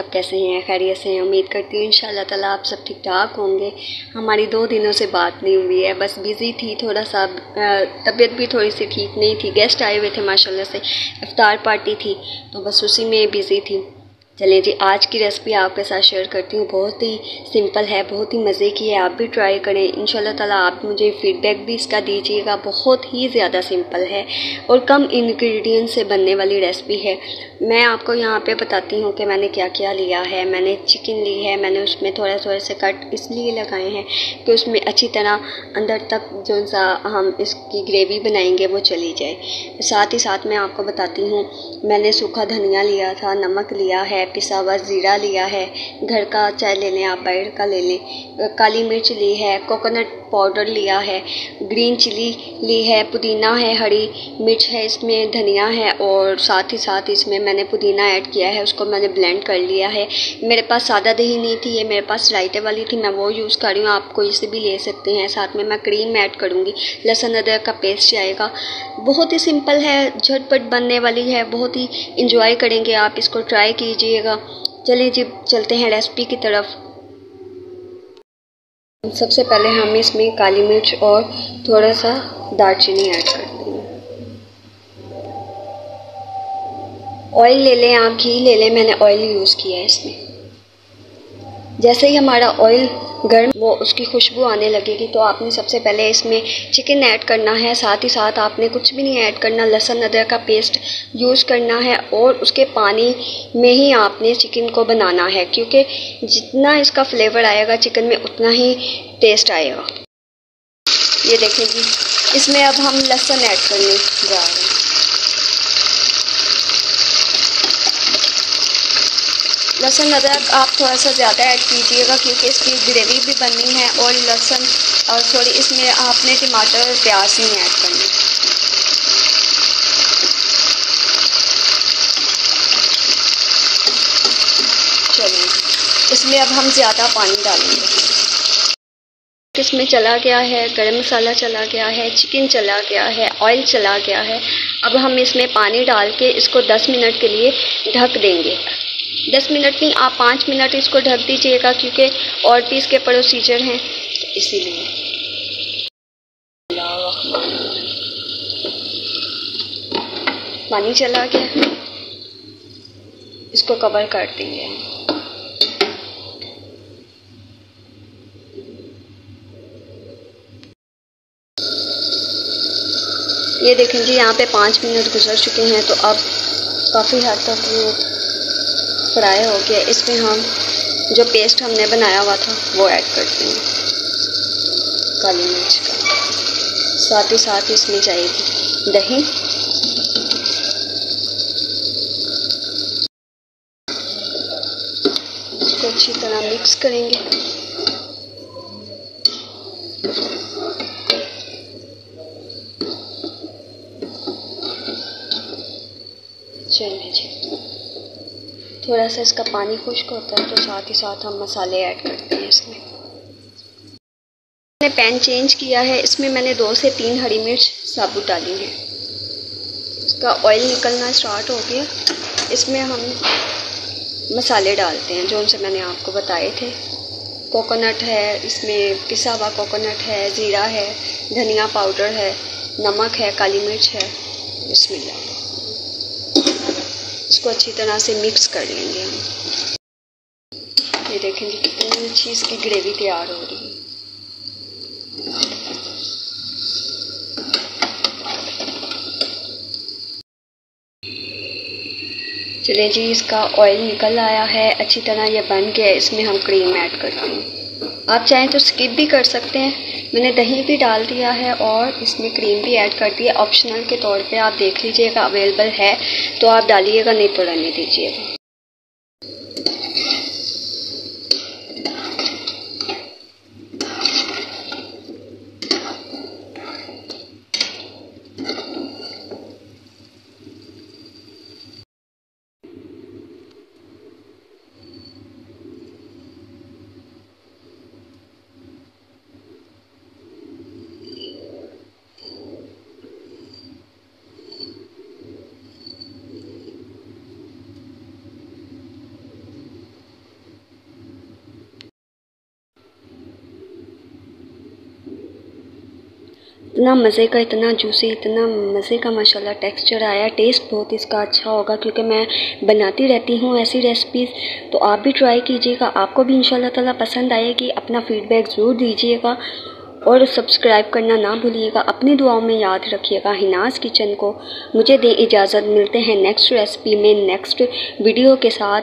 सब कैसे हैं, खैरियत से हैं? उम्मीद करती हूँ इन ताला आप सब ठीक ठाक होंगे। हमारी दो दिनों से बात नहीं हुई है, बस बिज़ी थी, थोड़ा सा तबीयत भी थोड़ी सी ठीक नहीं थी। गेस्ट आए हुए थे, माशाल्लाह से। इफ्तार पार्टी थी तो बस उसी में बिज़ी थी। चलिए जी, आज की रेसिपी आपके साथ शेयर करती हूँ। बहुत ही सिंपल है, बहुत ही मज़े की है। आप भी ट्राई करें। इन ताला आप मुझे फीडबैक भी इसका दीजिएगा। बहुत ही ज़्यादा सिंपल है और कम इंग्रेडिएंट से बनने वाली रेसिपी है। मैं आपको यहाँ पे बताती हूँ कि मैंने क्या क्या लिया है। मैंने चिकन ली है, मैंने उसमें थोड़े थोड़े से कट इसलिए लगाए हैं कि उसमें अच्छी तरह अंदर तक जो सा हम इसकी ग्रेवी बनाएँगे वो चली जाए। साथ ही साथ मैं आपको बताती हूँ, मैंने सूखा धनिया लिया था, नमक लिया है पिसा हुआ ज़ीरा लिया है घर का चाय ले लें आप बाहर का ले लें काली मिर्च ली है कोकोनट पाउडर लिया है ग्रीन चिली ली है, पुदीना है, हरी मिर्च है इसमें, धनिया है और साथ ही साथ इसमें मैंने पुदीना ऐड किया है, उसको मैंने ब्लेंड कर लिया है। मेरे पास सादा दही नहीं थी, ये मेरे पास राइटे वाली थी, मैं वो यूज़ कर रही हूँ, आप कोई से भी ले सकते हैं, साथ में मैं क्रीम ऐड करूँगी, लहसुन अदरक का पेस्ट जाएगा। बहुत ही सिंपल है, झटपट बनने वाली है, बहुत ही इंजॉय करेंगे आप, इसको ट्राई कीजिएगा। चलिए जी, चलते हैं रेसिपी की तरफ़। सबसे पहले हम इसमें काली मिर्च और थोड़ा सा दालचीनी ऐड करते हैं ऑयल ले लें आप, घी ले लें, मैंने ऑयल यूज़ किया है इसमें। जैसे ही हमारा ऑयल गर्म, वो उसकी खुशबू आने लगेगी। तो आपने सबसे पहले इसमें चिकन ऐड करना है, साथ ही साथ आपने कुछ भी नहीं ऐड करना, लहसुन, अदरक का पेस्ट यूज़ करना है और उसके पानी में ही आपने चिकन को बनाना है, क्योंकि जितना इसका फ्लेवर आएगा चिकन में, उतना ही टेस्ट आएगा। ये देखें जी, इसमें अब हम लहसुन ऐड करने जा रहे हैं। लहसुन अदरक आप थोड़ा सा ज़्यादा ऐड कीजिएगा क्योंकि इसकी ग्रेवी भी बननी है और लहसुन और सॉरी, इसमें आपने टमाटर और प्याज नहीं ऐड करनी। चलिए, इसमें अब हम ज़्यादा पानी डालेंगे। इसमें चला गया है, गरम मसाला चला गया है, चिकन चला गया है, ऑयल चला गया है। अब हम इसमें पानी डाल के इसको 10 मिनट के लिए ढक देंगे। दस मिनट नहीं, आप पाँच मिनट इसको ढक दीजिएगा क्योंकि और भी इसके प्रोसीजर हैं। इसीलिए। पानी चला गया। इसको कवर कर देंगे। ये देखें जी, यहाँ पे पाँच मिनट गुजर चुके हैं तो अब काफ़ी हद तक ये फ्राई हो गया इसमें हम, जो पेस्ट हमने बनाया हुआ था, वो ऐड करते हैं। काली मिर्च का। साथ ही साथ इसमें जाएगी दही। इसको अच्छी तरह मिक्स करेंगे। चलिए जी थोड़ा सा इसका पानी खुश्क होता है तो साथ ही साथ हम मसाले ऐड करते हैं इसमें। मैंने पैन चेंज किया है, इसमें मैंने दो से तीन हरी मिर्च साबुत डाली है। इसका ऑयल निकलना स्टार्ट हो गया। इसमें हम मसाले डालते हैं, जो उनसे मैंने आपको बताए थे। कोकोनट है, इसमें पिसा हुआ कोकोनट है, ज़ीरा है, धनिया पाउडर है, नमक है, काली मिर्च है, बिस्मिल्लाह। इसको अच्छी तरह से मिक्स कर लेंगे हम। ये देखेंगे कितनी अच्छी इसकी ग्रेवी तैयार हो रही है। चलिए जी, इसका ऑयल निकल आया है। अच्छी तरह ये बन गया इसमें हम क्रीम ऐड करते हैं। आप चाहें तो स्किप भी कर सकते हैं। मैंने दही भी डाल दिया है और इसमें क्रीम भी ऐड कर दिया। ऑप्शनल के तौर पे आप देख लीजिएगा अवेलेबल है तो आप डालिएगा, नहीं तो रहने दीजिएगा। इतना मज़े का, इतना जूसी इतना मज़े का माशाल्लाह टेक्सचर आया टेस्ट बहुत इसका अच्छा होगा, क्योंकि मैं बनाती रहती हूँ ऐसी रेसिपीज़ तो आप भी ट्राई कीजिएगा, आपको भी इंशाल्लाह ताला पसंद आएगी, अपना फ़ीडबैक ज़रूर दीजिएगा और सब्सक्राइब करना ना भूलिएगा, अपनी दुआओं में याद रखिएगा हिनाज किचन को। मुझे दे इजाज़त, मिलते हैं नेक्स्ट रेसिपी में नेक्स्ट वीडियो के साथ।